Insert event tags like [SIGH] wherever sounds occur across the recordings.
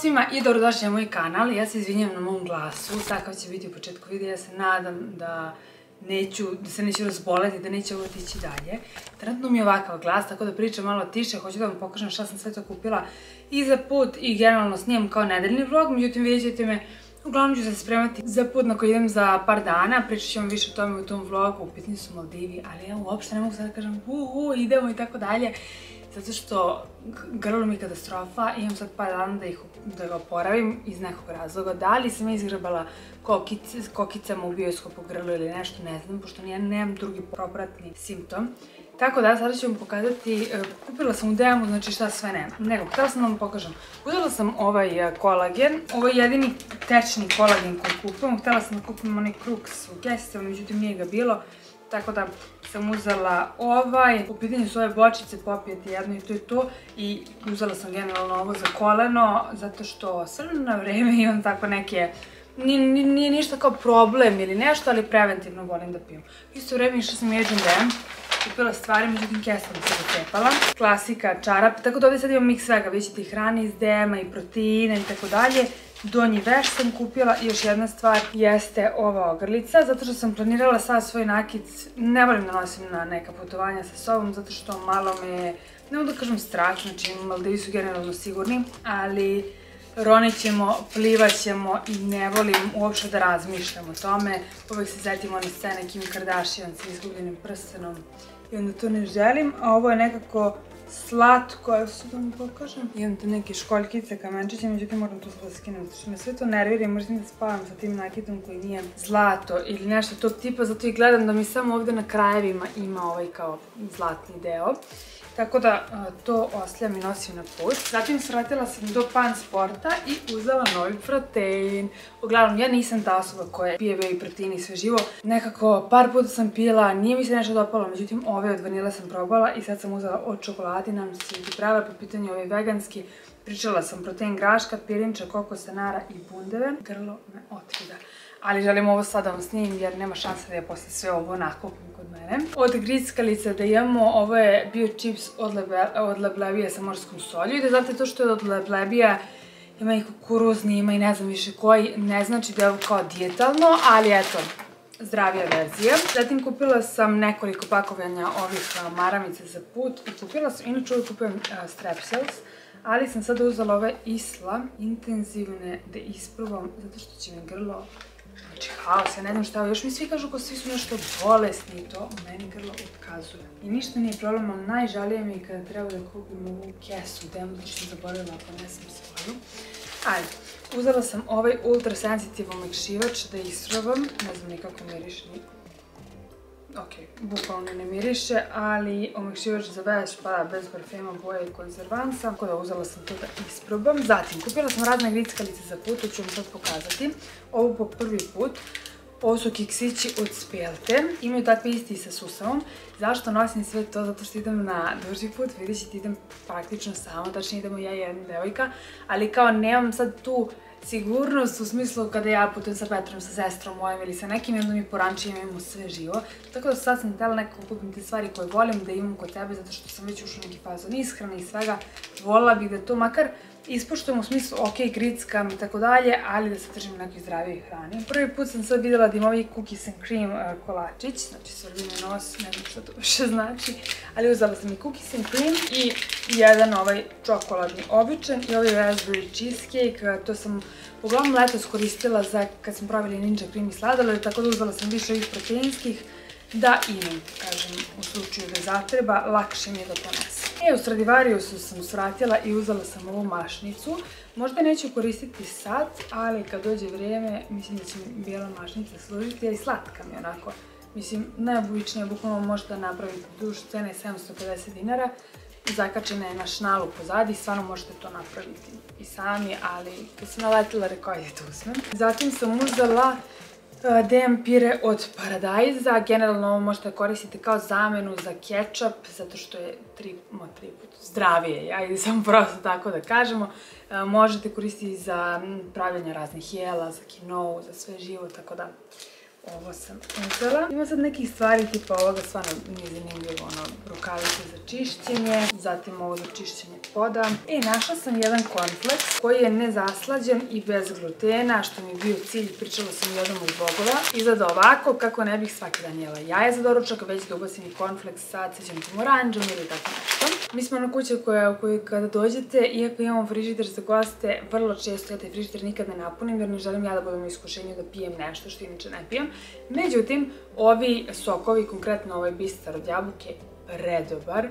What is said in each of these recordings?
svima i dobrodošli na moj kanal. Ja se izvinjam na mom glasu, takav će biti u početku videa. Ja se nadam da neću, da se neću razboleti, da neće ovo tići dalje. Trenutno mi je ovakav glas, tako da pričam malo tiše. Hoću da vam pokažem šta sam sve to kupila i za put i generalno snimam kao nedeljni vlog. Međutim, vidjet ćete me Uglavnom ću se spremati za put na koji idem za par dana, pričat ću vam više o tome u tom vlogu, u pitanju su Maldivi, ali ja uopšte ne mogu sad da kažem uhu, idemo i tako dalje zato što grlo mi katastrofa, imam sad par dana da, ih, da ga oporavim iz nekog razloga. Da li sam izgrebala kokice, kokicama u bioskopu grlo ili nešto, ne znam, pošto ja nemam drugi propratni simptom. Tako da, sada ću vam pokazati, e, kupila sam u DM-u, znači šta sve nema. Nego, htela sam da vam pokažem. Uzela sam ovaj e, kolagen, ovo je jedini tečni kolagen koji kupujem. Htela sam da kupim onaj kruks u kesicama, međutim nije ga bilo. Tako da sam uzela ovaj, u pitanju su ove bočice, popijete jedno i to je to. I uzela sam generalno ovo za koleno, zato što sve na vreme imam tako neke nije, ništa kao problem ili nešto, ali preventivno volim da pijem. Isto vreme išla sam jeđen dem, kupila stvari, međutim kesam se docepala. Klasika, čarap, tako da ovdje sad imam mix svega, vidjet ćete i hrane iz DM-a i proteine i tako dalje. Donji veš sam kupila i još jedna stvar jeste ova ogrlica, zato što sam planirala sad svoj nakic, ne volim da nosim na neka putovanja sa sobom, zato što malo me, ne da kažem strah, znači Maldivi su generalno sigurni, ali ronit ćemo, plivat ćemo i ne volim uopšte da razmišljam o tome. Uvijek se zetimo one scene Kim Kardashian sa izgubljenim prstenom i onda to ne želim, a ovo je nekako slatko, evo se da vam pokažem. Imam tu neke školjkice, kamenčiće, međutim moram to da skinem, zato što me sve to nervira i možda da spavam sa tim nakitom koji nije zlato ili nešto tog tipa, zato i gledam da mi samo ovde na krajevima ima ovaj kao zlatni deo. Tako da to osljam i nosim na put. Zatim svratila sam do Pan Sporta i uzela novi protein. Uglavnom, ja nisam ta osoba koja pije whey protein i sve živo. Nekako, par puta sam pila, nije mi se nešto dopalo, međutim, ove od vanila sam probala i sad sam uzela od čokoladi, nam se ti prava po pitanju ove veganski. Pričala sam protein graška, pirinča, kokosa, nara i bundeve. Grlo me otkida ali želim ovo sad da vam snimim jer nema šanse da ja posle sve ovo nakupim kod mene. Od grickalica da imamo, ovo je bio čips od, od leblebija sa morskom solju i da znate to što je od leblebija ima i kukuruzni, ima i ne znam više koji, ne znači da je ovo kao dijetalno, ali eto, zdravija verzija. Zatim kupila sam nekoliko pakovanja ovih maramica za put i kupila sam, inače uvijek kupujem strepsils, ali sam sada uzela ove Isla intenzivne da isprobam zato što će mi grlo Znači, haos, ja ne znam šta, još mi svi kažu ko svi su nešto bolesni i to meni grlo otkazuje. I ništa nije problem, ali najžalije mi kada treba da kupim ovu kesu, demo da ću zaboravila ako ne sam svoju. Ajde, uzela sam ovaj ultra sensitive omekšivač da isrobam, ne znam nikako miriše, ok, bukvalno ne miriše, ali omekšivač za veš, pa bez parfema, boje i konzervansa, tako da uzela sam to da isprobam. Zatim, kupila sam razne grickalice za put, to ću vam sad pokazati. Ovo po prvi put. Ovo su kiksići od Spelte. Imaju takve isti sa susavom. Zašto nosim sve to? Zato što idem na duži put, vidjet ćete idem praktično samo, tačnije idemo ja i jedna devojka, ali kao nemam sad tu sigurnost u smislu kada ja putujem sa Petrom, sa sestrom mojim ili sa nekim, onda mi poranči imamo sve živo. Tako da sad sam htjela nekako kupim te stvari koje volim da imam kod tebe, zato što sam već ušla neki fazon ishrane i svega. Volila bih da to makar ispoštujem u smislu, ok, grickam i tako dalje, ali da se držim nekoj zdravijoj hrani. Prvi put sam sad vidjela da ima ovaj cookies and cream uh, kolačić, znači svrbi me nos, ne znam što to više znači, ali uzela sam i cookies and cream i jedan ovaj čokoladni običan i ovaj raspberry cheesecake, to sam uglavnom letos koristila za kad smo pravili ninja cream i sladoled, tako da uzela sam više ovih proteinskih, da imam, kažem, u slučaju da zatreba, lakše mi je da ponesem. E, u Stradivariusu sam svratila i uzela sam ovu mašnicu. Možda neću koristiti sad, ali kad dođe vrijeme, mislim da će mi bijela mašnica služiti, jer i slatka mi onako. Mislim, najobičnije, bukvalno možete napraviti duž cene 750 dinara. Zakačena je na šnalu pozadi, stvarno možete to napraviti i sami, ali kad sam naletila rekao je to uzmem. Zatim sam uzela DM pire od Paradajza. Generalno ovo možete koristiti kao zamenu za kečap, zato što je tri, mo, tri put zdravije, ajde samo prosto tako da kažemo. Možete koristiti za pravljanje raznih jela, za kinovu, za sve živo, tako da ovo sam uzela. Ima sad nekih stvari tipa ovoga, stvarno nije zanimljivo, ono, rukavice za čišćenje, zatim ovo za čišćenje poda. E, našla sam jedan cornflakes koji je nezaslađen i bez glutena, što mi je bio cilj, pričala sam jednom od bogova. Izgleda ovako, kako ne bih svaki dan jela jaja za doručak, već da ubacim i cornflakes sa ceđenom oranđom ili tako nešto. Mi smo na kući koja, u kojoj kada dođete, iako imamo frižider za goste, vrlo često ja taj frižider nikad ne napunim, jer ne želim ja da budem u iskušenju da pijem nešto što inače ne pijem. Međutim, ovi sokovi, konkretno ovaj bistar od jabuke, predobar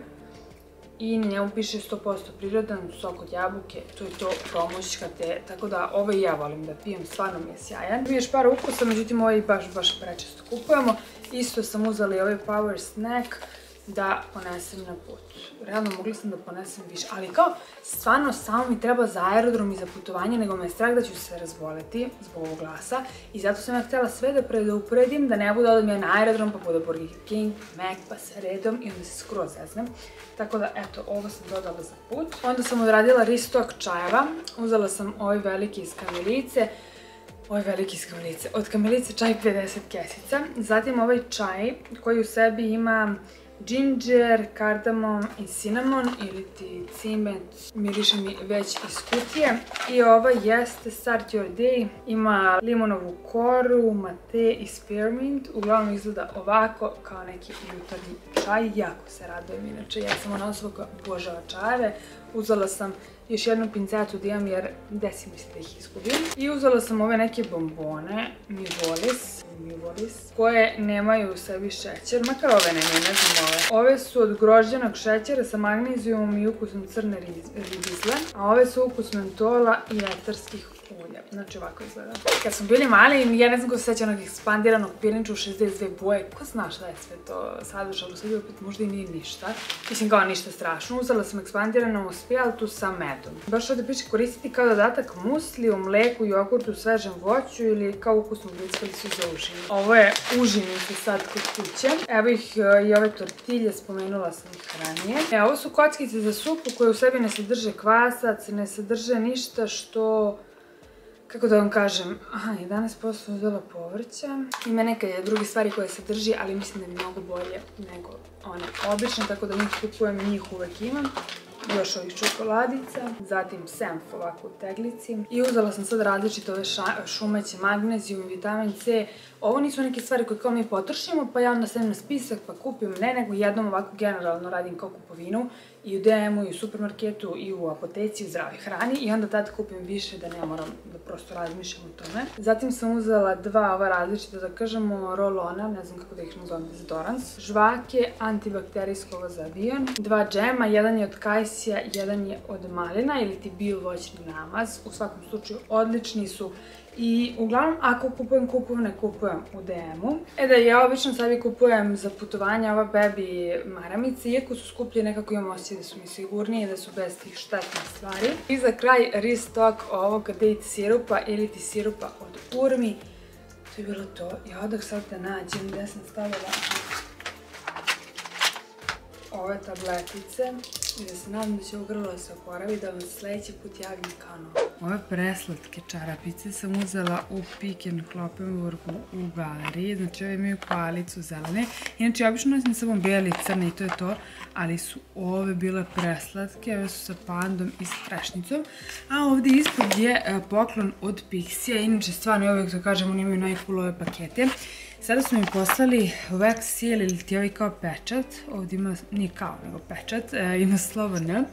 i na njemu piše 100% prirodan sok od jabuke, to je to promućkate, tako da ovaj ja volim da pijem, stvarno mi je sjajan. Mi još par ukusa, međutim ovaj baš, baš prečesto kupujemo. Isto sam uzela i ovaj Power Snack, da ponesem na put. Realno mogla sam da ponesem više, ali kao stvarno samo mi treba za aerodrom i za putovanje, nego me je strah da ću se razboleti zbog ovog glasa i zato sam ja htjela sve da predoupredim, da ne bude odem ja na aerodrom, pa bude Burger King, Mac, pa sa redom i onda se skroz zeznem. Tako da, eto, ovo sam dodala za put. Onda sam odradila ristok čajeva. Uzela sam ovaj veliki iz kamilice, ovaj veliki iz kamilice. Od kamilice čaj 50 kesica. Zatim ovaj čaj koji u sebi ima ginger, kardamom i cinnamon ili ti cimet, miriše mi već iz kutije. I ova jeste Start Your Day, ima limonovu koru, mate i spearmint. Uglavnom izgleda ovako kao neki jutarnji čaj, jako se radujem inače. Ja sam ona osoba koja obožava čajeve. Uzela sam još jednu pincetu da imam jer desi mi se da ih izgubim. I uzela sam ove neke bombone, Mivolis, Mivolis, koje nemaju u sebi šećer, makar ove nemaju, ne znam ove. Ove su od grožđenog šećera sa magnezijumom i ukusom crne ribizle, a ove su ukus mentola i etarskih ulja. Znači ovako izgleda. Kad smo bili mali, ja ne znam ko se seća onog ekspandiranog pirinča u 62 boje. Ko zna šta je sve to sadržalo u sebi, opet možda i nije ništa. Mislim kao ništa strašno. Uzela sam ekspandiranu spijaltu sa medom. Baš ovdje piše koristiti kao dodatak musli u mleku, jogurtu, svežem voću ili kao ukusnu grickalicu za užinu. Ovo je užinice sad kod kuće. Evo ih i ove tortilje, spomenula sam ih ranije. E, ovo su kockice za supu koje u sebi ne sadrže kvasac, ne sadrže ništa što kako da vam kažem, aha, 11% uzela povrća. Ima neke druge stvari koje se drži, ali mislim da je mnogo bolje nego one obične, tako da njih kupujem, njih uvek imam još ovih čokoladica, zatim senf ovako u teglici. I uzela sam sad različite ove šumeće, magnezijum i vitamin C. Ovo nisu neke stvari koje kao mi potrošimo, pa ja onda stavim na spisak pa kupim, ne, nego jednom ovako generalno radim kao kupovinu i u DM-u, i u supermarketu, i u apoteci, u zdravoj hrani i onda tad kupim više da ne moram da prosto razmišljam o tome. Zatim sam uzela dva ova različita, da kažemo, roll-ona, ne znam kako da ih nazovem, dezodorans, žvake, antibakterijsko za avion, dva džema, jedan je od kajsija, jedan je od malina ili ti bio voćni namaz. U svakom slučaju odlični su I uglavnom, ako kupujem kupovne, kupujem u DM-u. E da, ja obično sebi kupujem za putovanja ova baby maramice, iako su skuplje, nekako imam osjećaj da su mi sigurnije, da su bez tih štetnih stvari. I za kraj restock ovog date sirupa ili ti sirupa od Urmi. To je bilo to. Ja odah sad da nađem gde sam stavila ove tabletice i da se nadam da će ovo grlo da se oporavi da vam sledeći put javim kanal. Ove preslatke čarapice sam uzela u Pick and Kloppenburgu u galeriji, znači ove imaju palicu zelene. Inače, obično nosim samo beli i crne i to je to, ali su ove bile preslatke, ove su sa pandom i s trešnicom. A ovde ispod je e, poklon od Pixija, inače stvarno uvijek da kažem, oni imaju najcoolove pakete. Sada su mi poslali wax seal ili ti ovaj kao pečat, ovdje ima, nije kao nego pečat, e, ima slovo N,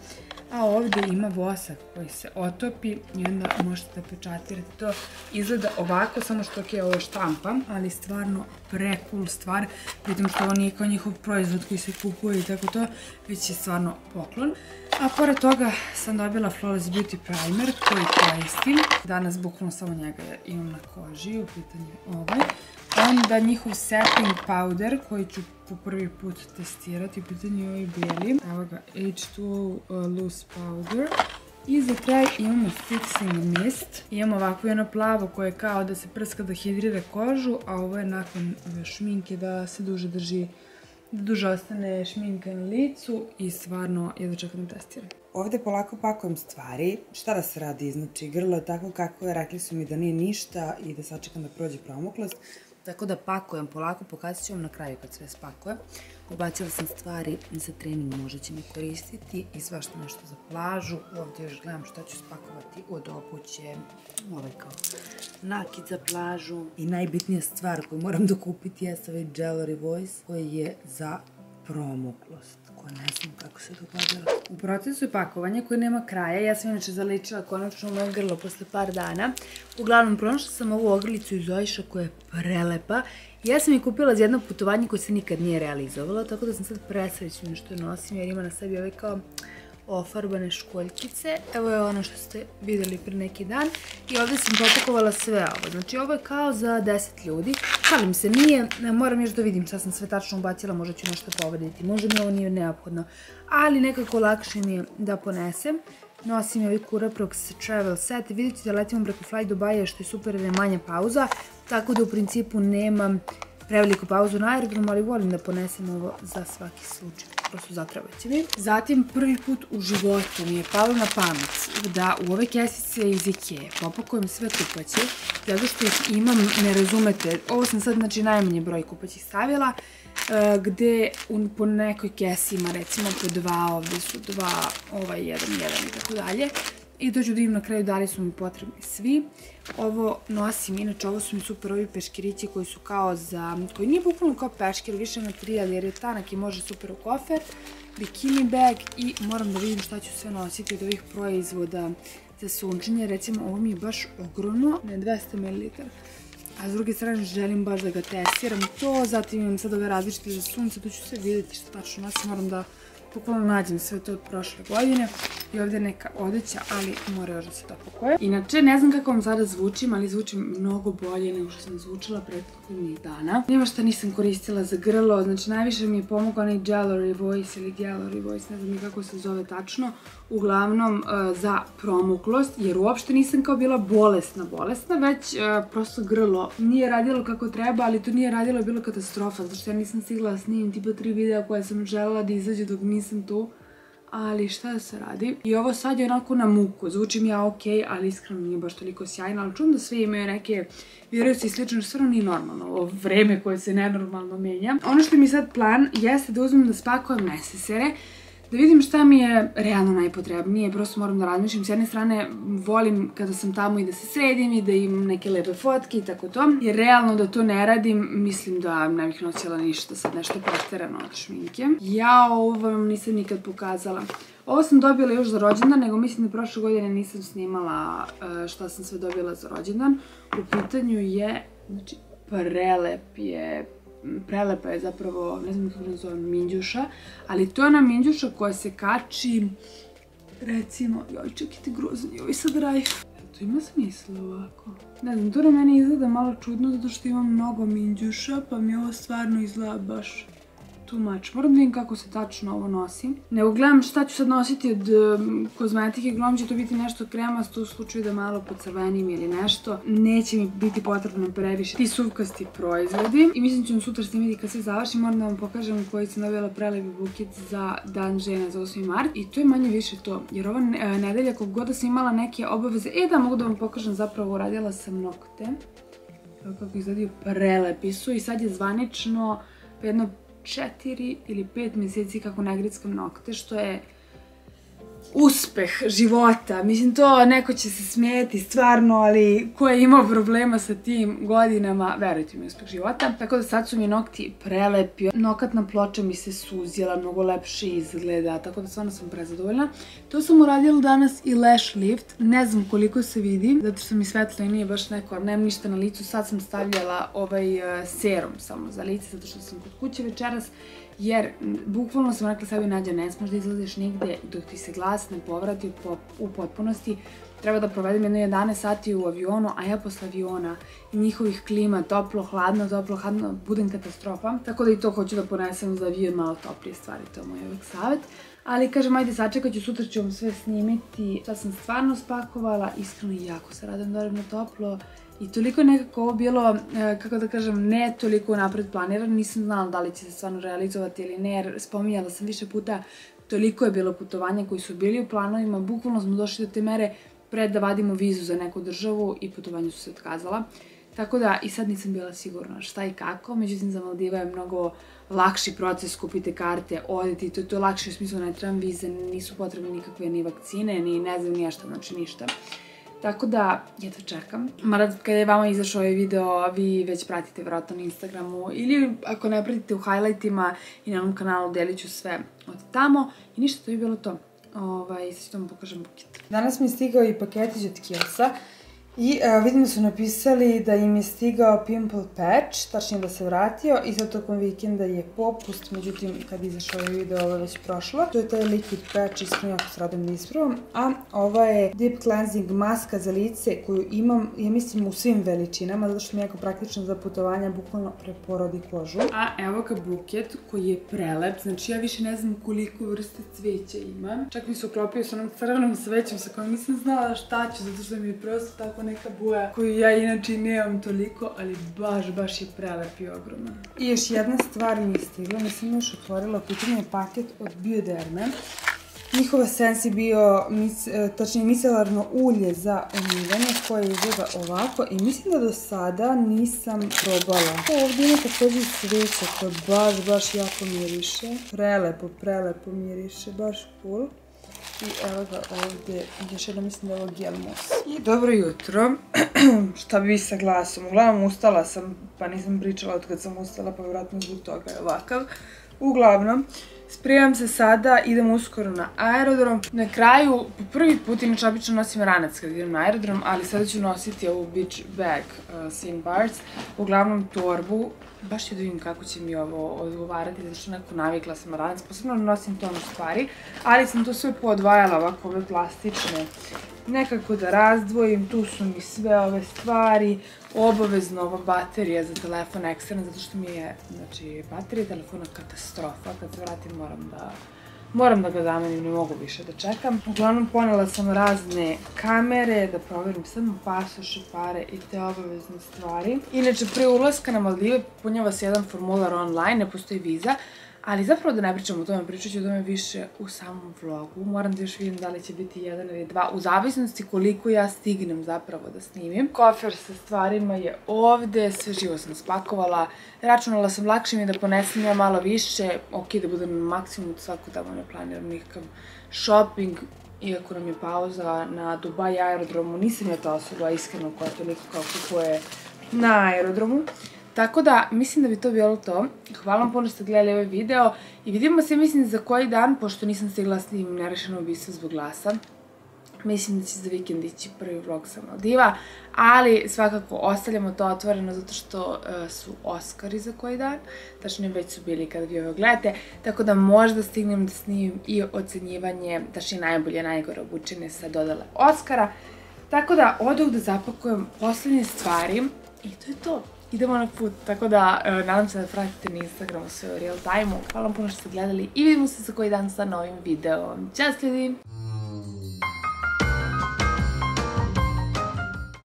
a ovdje ima vosak koji se otopi i onda možete da pečatirate to. Izgleda ovako, samo što je ovo štampa, ali stvarno pre cool stvar, pritom što ovo nije kao njihov proizvod koji se kupuje i tako to, već je stvarno poklon. A pored toga sam dobila Flawless Beauty Primer koji koristim. Danas bukvalno samo njega imam na koži, u pitanju ovaj. Onda njihov setting powder koji ću po prvi put testirati, u pitanju ovaj bijeli. Evo ga, H2 uh, Loose Powder. I za kraj imamo Fixing Mist. Imamo ovako jedno plavo koje je kao da se prska da hidrira kožu, a ovo je nakon šminke da se duže drži da duže ostane šminka na licu i stvarno jedno čekam da testiram. Ovde polako pakujem stvari. Šta da se radi? Znači, grlo je tako kako je, rekli su mi da nije ništa i da sačekam da prođe promuklost. Tako da pakujem polako, pokazat ću vam na kraju kad sve spakujem. Ubacila sam stvari za trening, možda će mi koristiti i svašta nešto za plažu. Ovdje još gledam šta ću spakovati od obuće, ovaj kao nakit za plažu. I najbitnija stvar koju moram dokupiti je ovaj Jewelry Voice koji je za promuklost ko ne znam kako se dogodilo. U procesu pakovanja koji nema kraja. Ja sam inače zaličila konačno moje grlo posle par dana. Uglavnom, pronašla sam ovu ogrlicu iz Oiša koja je prelepa. Ja sam je kupila za jedno putovanje koje se nikad nije realizovalo, tako da sam sad presrećna što nosim jer ima na sebi ovaj kao ofarbane školjkice. Evo je ono što ste videli pre neki dan. I ovdje sam popakovala sve ovo. Znači ovo je kao za 10 ljudi. Šalim se, nije, moram još da vidim šta sam sve tačno ubacila, možda ću nešto povediti. Možda mi ovo nije neophodno. Ali nekako lakše mi je da ponesem. Nosim ovaj Curaprox Travel Set. Vidite da letimo preko Fly Dubai, što je super da je manja pauza. Tako da u principu nemam preveliku pauzu na aerodromu, ali volim da ponesem ovo za svaki slučaj. Prosto zatrebaće mi. Zatim, prvi put u životu mi je palo na pamet da u ove kesice iz Ikea popakujem sve kupaće, zato što ih imam, ne razumete, ovo sam sad znači najmanje broj kupaćih stavila, e, gde po nekoj kesi ima recimo po dva, ovdje su dva, ovaj jedan, jedan i tako dalje. I dođu da im na kraju da li su mi potrebni svi. Ovo nosim, inače ovo su mi super ovi peškirići koji su kao za, koji nije bukvalno kao peškir, više materijal jer je tanak i može super u kofer. Bikini bag i moram da vidim šta ću sve nositi od ovih proizvoda za sunčenje. Recimo ovo mi je baš ogromno, ne 200 ml. A s druge strane želim baš da ga testiram to, zatim imam sad ove različite za sunce, tu ću sve vidjeti što tačno nosim, moram da bukvalno nađem sve to od prošle godine i ovdje neka odeća, ali mora još da se pokoje. Inače, ne znam kako vam sada zvučim, ali zvučim mnogo bolje nego što sam zvučila prethodnih dana. Nema šta nisam koristila za grlo, znači najviše mi je pomogao onaj Gallery Voice ili Gallery Voice, ne znam ni kako se zove tačno, uglavnom e, za promuklost, jer uopšte nisam kao bila bolesna, bolesna, već e, prosto grlo. Nije radilo kako treba, ali to nije radilo, bilo katastrofa, zato što ja nisam stigla da snimim tipa tri videa koje sam želela da izađe dok nisam tu ali šta da se radi. I ovo sad je onako na muku, zvučim ja ok, ali iskreno nije baš toliko sjajno, ali čujem da svi imaju neke virusi i slično, što stvarno nije normalno, ovo vreme koje se nenormalno menja. Ono što mi sad plan jeste da uzmem da spakujem nesesere, da vidim šta mi je realno najpotrebnije, prosto moram da razmišljam. S jedne strane volim kada sam tamo i da se sredim i da imam neke lepe fotke i tako to. Jer realno da to ne radim, mislim da ne bih nosila ništa, sad nešto presterano od šminke. Ja ovo vam nisam nikad pokazala. Ovo sam dobila još za rođendan, nego mislim da prošle godine nisam snimala e, šta sam sve dobila za rođendan. U pitanju je, znači, prelep je prelepa je zapravo, ne znam kako zove, minđuša, ali to je ona minđuša koja se kači, recimo, joj čekajte grozan je ovaj sad rajf. To ima smisla ovako. Ne znam, to na meni izgleda malo čudno zato što imam mnogo minđuša, pa mi ovo stvarno izgleda baš too much. Moram da vidim kako se tačno ovo nosi. Nego gledam šta ću sad nositi od um, kozmetike. Gledam će to biti nešto kremasto u slučaju da malo pocrvenim ili nešto. Neće mi biti potrebno previše ti suvkasti proizvodi. I mislim ću vam sutra snimiti kad se završim. Moram da vam pokažem koji sam dobila prelepi buket za dan žena za 8. mart. I to je manje više to. Jer ova e, nedelja kog god da sam imala neke obaveze. E da, mogu da vam pokažem zapravo uradila sam nokte. Kako izgledaju prelepi su i sad je zvanično jedno četiri ili pet mjeseci kako ne grickam nokte, što je uspeh života. Mislim, to neko će se smijeti stvarno, ali ko je imao problema sa tim godinama, verujte mi, uspeh života. Tako da sad su mi nokti prelepi. Nokatna ploča mi se suzila, mnogo lepše izgleda, tako da stvarno sam prezadovoljna. To sam uradila danas i lash lift. Ne znam koliko se vidi, zato što mi svetlo i nije baš neko, nemam ništa na licu. Sad sam stavljala ovaj eh, serum samo za lice, zato što sam kod kuće večeras jer bukvalno sam rekla sebi Nađa ne smeš da izlaziš nigde dok ti se glas ne povrati u potpunosti treba da provedem jedno 11 sati u avionu, a ja posle aviona i njihovih klima, toplo, hladno, toplo, hladno, budem katastrofa. Tako da i to hoću da ponesem za avion malo toplije stvari, to je moj uvijek savjet. Ali kažem, ajde sačekat ću, sutra ću vam sve snimiti. Šta sam stvarno spakovala, iskreno jako se radim da na toplo I toliko je nekako ovo bilo, e, kako da kažem, ne toliko napred planirano, nisam znala da li će se stvarno realizovati ili ne, jer spominjala sam više puta, toliko je bilo putovanja koji su bili u planovima, bukvalno smo došli do te mere pred da vadimo vizu za neku državu i putovanje su se otkazala. Tako da i sad nisam bila sigurna šta i kako, međutim za Maldiva je mnogo lakši proces, kupite karte, odete to, to je lakše u smislu ne trebam vize, nisu potrebne nikakve ni vakcine, ni ne znam ništa, znači ništa. Tako da, jedva čekam. Mada kada je vama izašao ovaj video, vi već pratite vjerojatno na Instagramu ili ako ne pratite u highlightima i na ovom kanalu delit ću sve od tamo. I ništa, to je bilo to. Ovaj, sad ću da vam pokažem buket. Danas mi je stigao i paketić od Killsa. I e, vidim da su napisali da im je stigao Pimple Patch, tačnije da se vratio i sad tokom vikenda je popust, međutim kad izašao ovaj video ovo je već prošlo. To je taj liquid patch, jako s radom da ispravam, a ova je Deep Cleansing maska za lice koju imam, ja mislim, u svim veličinama, zato što mi je jako praktično za putovanja, bukvalno preporodi kožu. A evo ga buket koji je prelep, znači ja više ne znam koliko vrste cveća imam. Čak mi se okropio sa onom crvenom svećom sa kojom nisam znala šta ću, zato što mi je prosto tako neka boja koju ja inače nemam toliko, ali baš, baš je prelep i ogroman. I još jedna stvar mi je stigla, nisam još otvorila, pitanje je paket od Bioderme. Njihova Sensi bio, mis, e, tačnije micelarno ulje za umivanje koje izgleda ovako i mislim da do sada nisam probala. Ovdje ima također sveća koja baš, baš jako miriše. Prelepo, prelepo miriše, baš cool. I evo ga ovdje, još jedno mislim da je ovo gel mousse. I dobro jutro, [CLEARS THROAT] šta bi sa glasom, uglavnom ustala sam, pa nisam pričala od kad sam ustala, pa vjerojatno zbog toga je ovakav. Uglavnom, Sprijam se sada, idem uskoro na aerodrom. Na kraju, po prvi put, inače obično nosim ranac kad idem na aerodrom, ali sada ću nositi ovu beach bag uh, Sin Bars, uglavnom torbu. Baš ću da vidim kako će mi ovo odgovarati, zato što neko navikla sam na ranac, posebno nosim tonu stvari, ali sam to sve podvajala ovako ove plastične nekako da razdvojim, tu su mi sve ove stvari, obavezno ova baterija za telefon eksterna, zato što mi je, znači, baterija telefona katastrofa, kad se vratim moram da Moram da ga zamenim, ne mogu više da čekam. Uglavnom, ponela sam razne kamere, da proverim samo pasoše, pare i te obavezne stvari. Inače, pre ulaska na Maldive punjava se jedan formular online, ne postoji viza, Ali zapravo da ne pričam o tome, pričat ću o tome više u samom vlogu. Moram da još vidim da li će biti jedan ili dva, u zavisnosti koliko ja stignem zapravo da snimim. Kofer sa stvarima je ovde, sve živo sam spakovala. Računala sam lakše mi da ponesem ja malo više, ok, da budem na maksimum svaku tamo ne planiram nikakav shopping, iako nam je pauza na Dubai aerodromu, nisam ja ta osoba iskreno koja toliko kao kupuje na aerodromu. Tako da, mislim da bi to bilo to. Hvala vam puno što ste gledali ovaj video i vidimo se, mislim, za koji dan, pošto nisam stigla s njim nerešeno ubistvo zbog glasa. Mislim da će za vikend ići prvi vlog sa Maldiva, ali svakako ostavljamo to otvoreno zato što uh, su Oscari za koji dan, tačnije već su bili kada vi ovo gledate, tako da možda stignem da snimim i ocenjivanje, tačnije najbolje, najgore obučene sa dodale Oscara. Tako da, odu da zapakujem poslednje stvari i to je to idemo na put, tako da uh, nadam se da pratite na Instagramu sve u real time-u. Hvala vam puno što ste gledali i vidimo se za koji dan sa novim videom. Ćao ljudi!